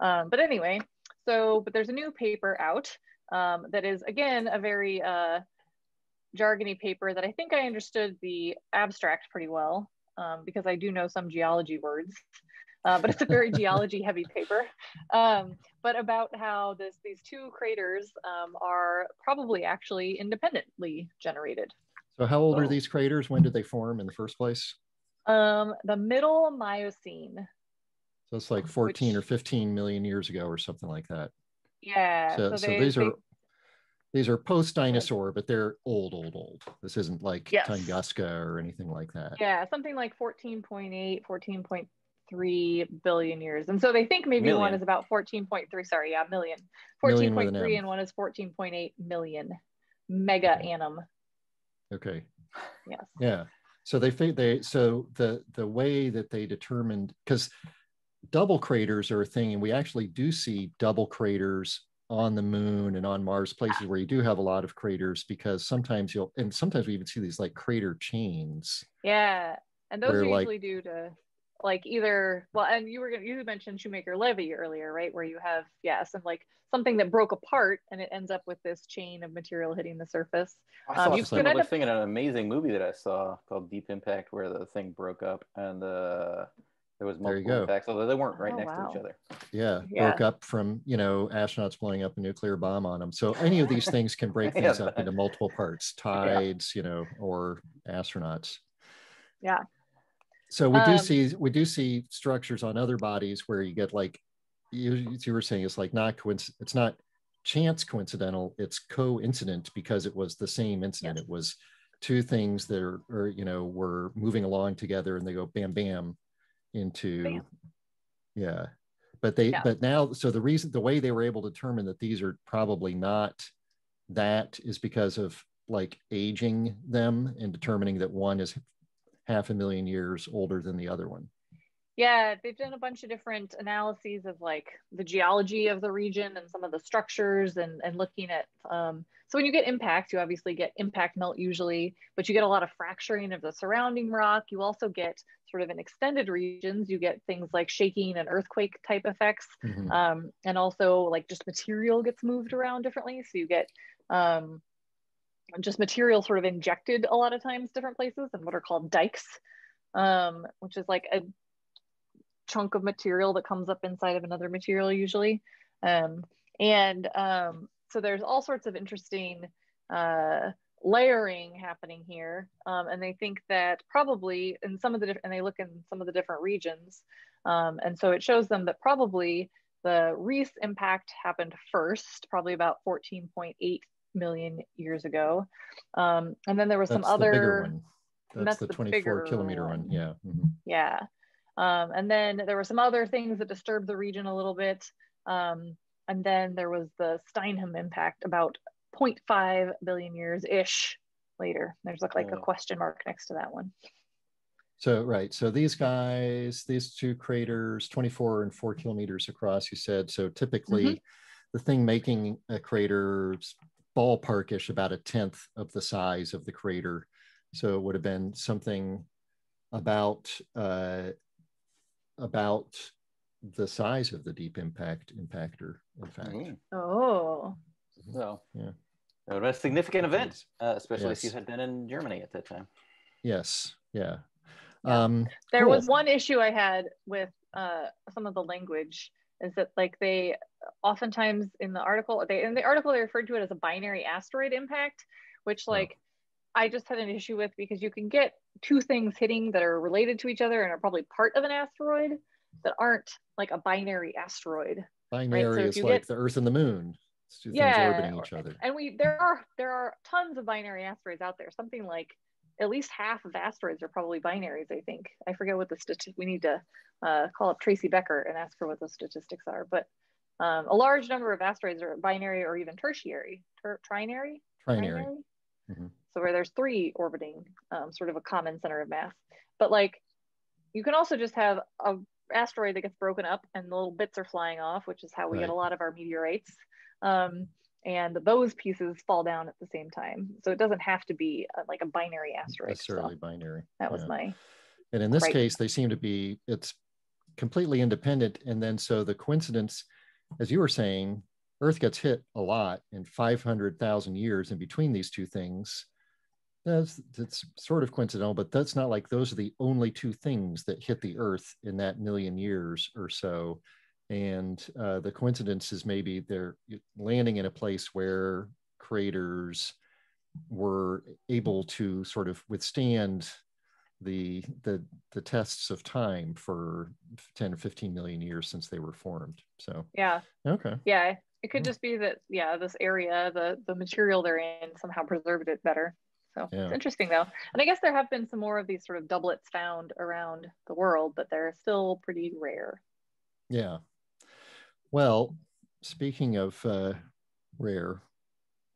Um, but anyway, so, but there's a new paper out um, that is, again, a very uh, jargony paper that I think I understood the abstract pretty well um, because I do know some geology words. Uh, but it's a very [laughs] geology heavy paper. Um, but about how this these two craters um, are probably actually independently generated. So how old are these craters? When did they form in the first place? Um, the middle Miocene. So it's like 14 which, or 15 million years ago or something like that. Yeah. So, so, so these they, are these are post dinosaur, but they're old, old, old. This isn't like yes. Tunguska or anything like that. Yeah, something like 14.8, 14.3 billion years. And so they think maybe million. one is about 14.3, sorry, yeah, million. 14.3 and one is 14.8 million mega okay. annum. Okay. Yes. Yeah so they they so the the way that they determined because double craters are a thing and we actually do see double craters on the moon and on mars places where you do have a lot of craters because sometimes you'll and sometimes we even see these like crater chains. Yeah and those are usually like, due to like either well and you were gonna you mentioned Shoemaker-Levy earlier right? Where you have yeah some like something that broke apart and it ends up with this chain of material hitting the surface. I saw um, a similar thing in an amazing movie that i saw called deep impact where the thing broke up and uh there was multiple impacts although they weren't right oh, next wow. to each other. Yeah, yeah, broke up from you know astronauts blowing up a nuclear bomb on them so any of these things can break [laughs] things yeah. up into multiple parts tides yeah. you know or astronauts. Yeah so we do um, see we do see structures on other bodies where you get like you, you were saying it's like not coinc- it's not chance coincidental it's coincident because it was the same incident yes. it was two things that are or you know were moving along together and they go bam bam into bam. yeah but they yeah. but now so the reason the way they were able to determine that these are probably not that is because of like aging them and determining that one is half a million years older than the other one. Yeah, they've done a bunch of different analyses of like the geology of the region and some of the structures and, and looking at. Um, so when you get impact, you obviously get impact melt usually, but you get a lot of fracturing of the surrounding rock. You also get sort of in extended regions, you get things like shaking and earthquake type effects. Mm-hmm. Um, and also like just material gets moved around differently. So you get um, just material sort of injected a lot of times different places and what are called dikes, um, which is like a chunk of material that comes up inside of another material usually. Um, and um, so there's all sorts of interesting uh, layering happening here. Um, and they think that probably in some of the, and they look in some of the different regions. Um, and so it shows them that probably the Ries impact happened first, probably about 14.8 million years ago. Um, and then there was that's some other, that's, that's, the, the 24 kilometer one. one. Yeah. Mm-hmm. Yeah. Um, and then there were some other things that disturbed the region a little bit. Um, and then there was the Steinheim impact about 0.5 billion years ish later. There's like, like a question mark next to that one. So, right. So these guys, these two craters, 24 and four kilometers across, you said. So typically mm-hmm. the thing making a crater ballparkish about a tenth of the size of the crater. So it would have been something about uh, about the size of the deep impact impactor, in fact. Oh. So, yeah. It would a significant event, uh, especially yes. if you had been in Germany at that time. Yes. Yeah. yeah. Um, there cool. was one issue I had with uh, some of the language is that like they oftentimes in the article they in the article they referred to it as a binary asteroid impact, which oh. like oh. I just had an issue with because you can get two things hitting that are related to each other and are probably part of an asteroid that aren't like a binary asteroid. Binary right? so is like get, the Earth and the Moon. It's two yeah, orbiting each other. And we there are there are tons of binary asteroids out there. Something like at least half of asteroids are probably binaries. I think I forget what the statistic. We need to uh, call up Tracy Becker and ask her what the statistics are. But um, a large number of asteroids are binary or even tertiary, ter- trinary. Trinary. trinary? Mm-hmm. So where there's three orbiting, um, sort of a common center of mass. But like, you can also just have a asteroid that gets broken up and the little bits are flying off, which is how we right. get a lot of our meteorites. Um, and those pieces fall down at the same time. So it doesn't have to be a, like a binary asteroid. Necessarily so binary. That was yeah. my. And in this case, they seem to be, it's completely independent. And then so the coincidence, as you were saying, Earth gets hit a lot in 500,000 years in between these two things. That's, that's sort of coincidental, but that's not like those are the only two things that hit the Earth in that million years or so. And uh, the coincidence is maybe they're landing in a place where craters were able to sort of withstand the the the tests of time for 10 or 15 million years since they were formed so yeah okay yeah it could just be that yeah this area the the material they're in somehow preserved it better so yeah. it's interesting though. And I guess there have been some more of these sort of doublets found around the world, but they're still pretty rare. Yeah. Well, speaking of uh, rare,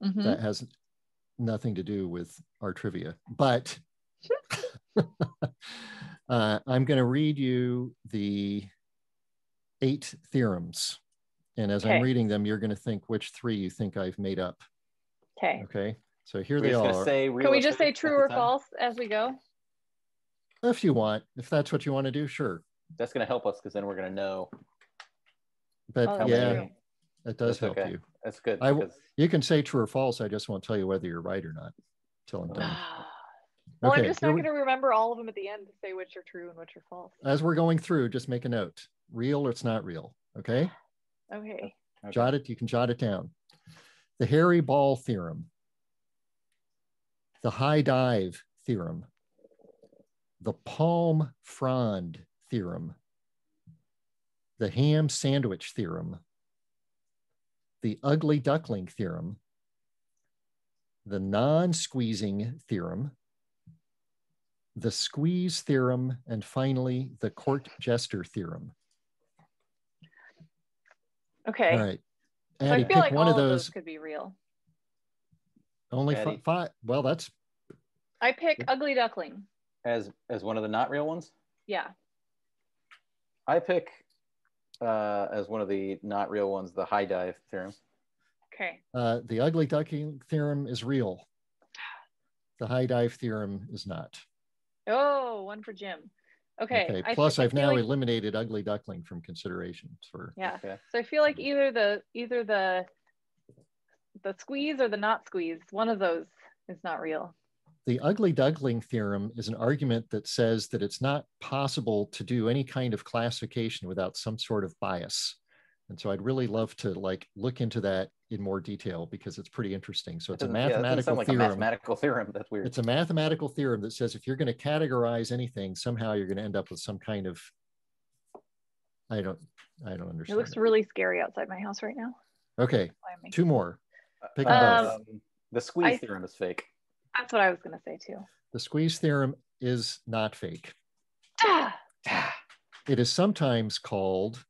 mm-hmm. that has nothing to do with our trivia, but [laughs] uh, I'm going to read you the eight theorems. And as okay. I'm reading them, you're going to think which three you think I've made up. Okay. Okay. So here We're they are. Can we just say true or false as we go? If you want, if that's what you want to do, sure. That's going to help us because then we're going to know. But oh, yeah, it does that's help okay. you. That's good. I, because... You can say true or false. I just won't tell you whether you're right or not until I'm done. [sighs] well, okay, I'm just not going to remember all of them at the end to say which are true and which are false. As we're going through, just make a note. Real or it's not real. Okay. Okay. Jot it. You can jot it down. The Hairy Ball theorem the high dive theorem, the palm frond theorem, the ham sandwich theorem, the ugly duckling theorem, the non-squeezing theorem, the squeeze theorem, and finally the court jester theorem. Okay. All right. And so I feel like one of those, those could be real. Only five, five. Well, that's. I pick Ugly Duckling. As as one of the not real ones. Yeah. I pick uh, as one of the not real ones the high dive theorem. Okay. Uh, the ugly duckling theorem is real. The high dive theorem is not. Oh, one for Jim. Okay. okay. Plus, I've now like... eliminated ugly duckling from consideration for. Yeah. Okay. So I feel like either the either the the squeeze or the not squeeze, one of those is not real. The ugly duckling theorem is an argument that says that it's not possible to do any kind of classification without some sort of bias. And so I'd really love to like look into that in more detail because it's pretty interesting. So it's a mathematical yeah, like theorem. A mathematical theorem. That's weird. It's a mathematical theorem that says if you're going to categorize anything, somehow you're going to end up with some kind of I don't I don't understand. It looks really scary outside my house right now. Okay. Two more. Pick um, both. The squeeze I, theorem is fake. That's what I was going to say too. The squeeze theorem is not fake. Ah. it is sometimes called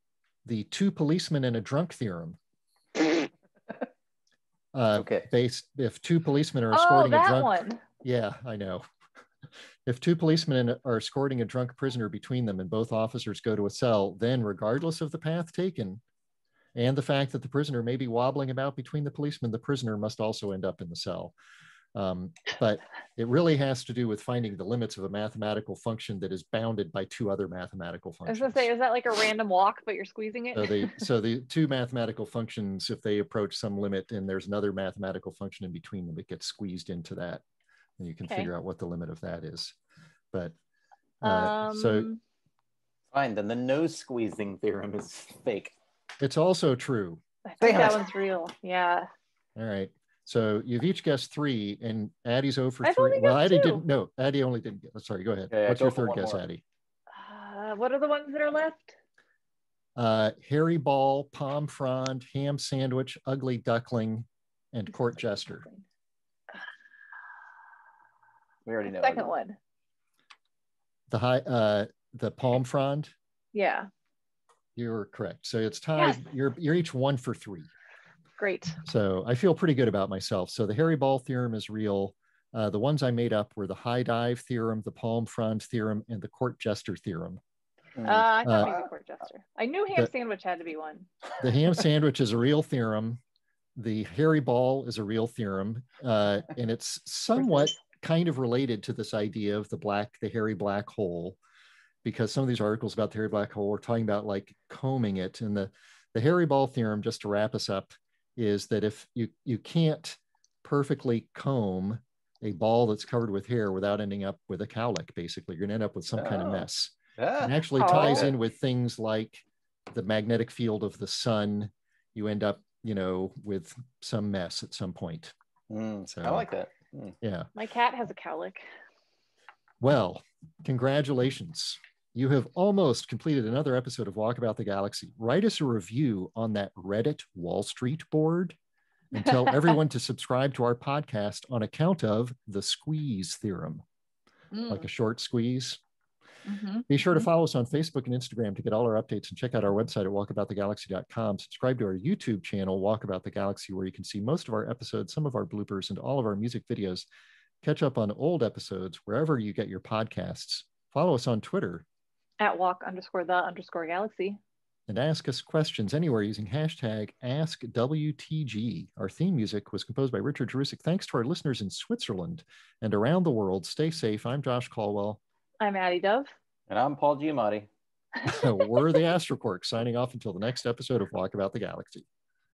the two policemen and a drunk theorem. [laughs] Uh, okay. Based if two policemen are oh, escorting oh, a drunk. One. Yeah, I know. [laughs] If two policemen are escorting a drunk prisoner between them and both officers go to a cell, then regardless of the path taken and the fact that the prisoner may be wobbling about between the policemen, the prisoner must also end up in the cell. Um, but it really has to do with finding the limits of a mathematical function that is bounded by two other mathematical functions. I was gonna say, is that like a random walk, but you're squeezing it? So, they, [laughs] so the two mathematical functions, if they approach some limit and there's another mathematical function in between them, it gets squeezed into that. And you can okay. figure out what the limit of that is. But uh, um, so. Fine, then the no squeezing theorem is fake. It's also true. I think that one's real. Yeah. All right. So you've each guessed three, and Addie's over three. Well, Addie did didn't. No, Addie only didn't get. Sorry, go ahead. What's your third guess, more. Addie? Uh, what are the ones that are left? Uh, Hairy Ball, Palm Frond, Ham Sandwich, Ugly Duckling, and Court Jester. We already know. Second one. The high, uh, the Palm Frond. Yeah. You're correct. So it's tied. Yes. You're you're each one for three. Great. So I feel pretty good about myself. So the Hairy Ball theorem is real. Uh, the ones I made up were the high dive theorem, the palm frond theorem, and the court jester theorem. Uh, I thought uh, maybe court jester. I knew ham the, sandwich had to be one. The ham sandwich is a real theorem. The Hairy Ball is a real theorem, uh, and it's somewhat kind of related to this idea of the black, the hairy black hole, because some of these articles about the hairy black hole are talking about like combing it. And the the Hairy Ball theorem, just to wrap us up, is that if you you can't perfectly comb a ball that's covered with hair without ending up with a cowlick, basically, you're gonna end up with some oh. kind of oh. mess. Yeah. It actually oh, ties in with things like the magnetic field of the sun. You end up, you know, with some mess at some point. Mm, so, I like that. Mm. Yeah. My cat has a cowlick. Well, congratulations you have almost completed another episode of Walkabout the Galaxy. Write us a review on that Reddit Wall Street board and tell [laughs] everyone to subscribe to our podcast on account of the squeeze theorem, mm. like a short squeeze. Mm-hmm. Be sure to mm-hmm. follow us on Facebook and Instagram to get all our updates and check out our website at walkaboutthegalaxy.com. Subscribe to our YouTube channel, Walkabout the Galaxy, where you can see most of our episodes, some of our bloopers, and all of our music videos. Catch up on old episodes wherever you get your podcasts. Follow us on Twitter at walk underscore the underscore galaxy. And ask us questions anywhere using hashtag AskWTG. Our theme music was composed by Richard Jerusik. Thanks to our listeners in Switzerland and around the world. Stay safe. I'm Josh Colwell. I'm Addie Dove. And I'm Paul Giamatti. [laughs] We're the Astroquarks signing off until the next episode of Walkabout the Galaxy.